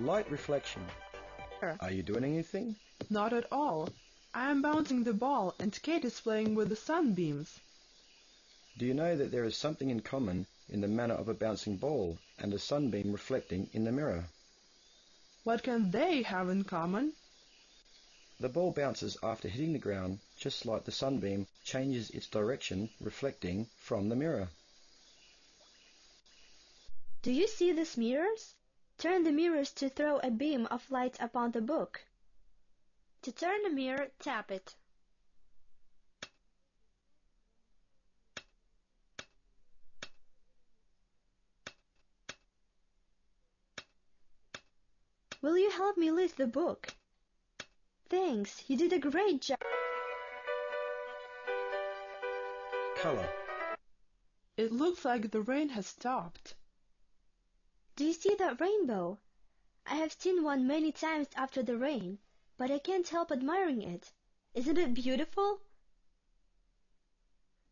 light reflection. Are you doing anything? Not at all. I am bouncing the ball and Kate is playing with the sunbeams. Do you know that there is something in common in the manner of a bouncing ball and a sunbeam reflecting in the mirror? What can they have in common? The ball bounces after hitting the ground just like the sunbeam changes its direction reflecting from the mirror. Do you see these mirrors? Turn the mirrors to throw a beam of light upon the book. To turn a mirror, tap it. Will you help me lift the book? Thanks, you did a great job. Color. It looks like the rain has stopped. Do you see that rainbow? I have seen one many times after the rain, but I can't help admiring it. Isn't it beautiful?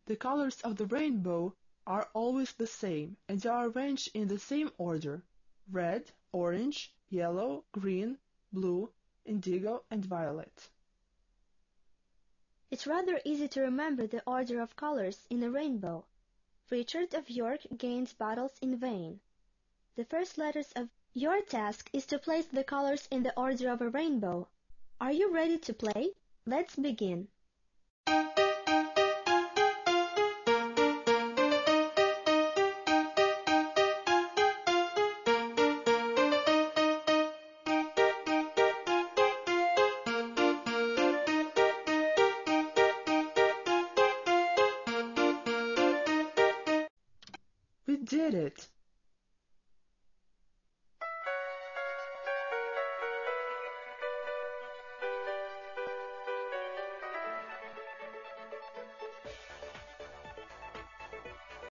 The colors of the rainbow are always the same and are arranged in the same order red, orange, yellow, green, blue, indigo, and violet. It's rather easy to remember the order of colors in a rainbow. Richard of York gains battles in vain. The first letters of your task is to place the colors in the order of a rainbow. Are you ready to play? Let's begin. We did it!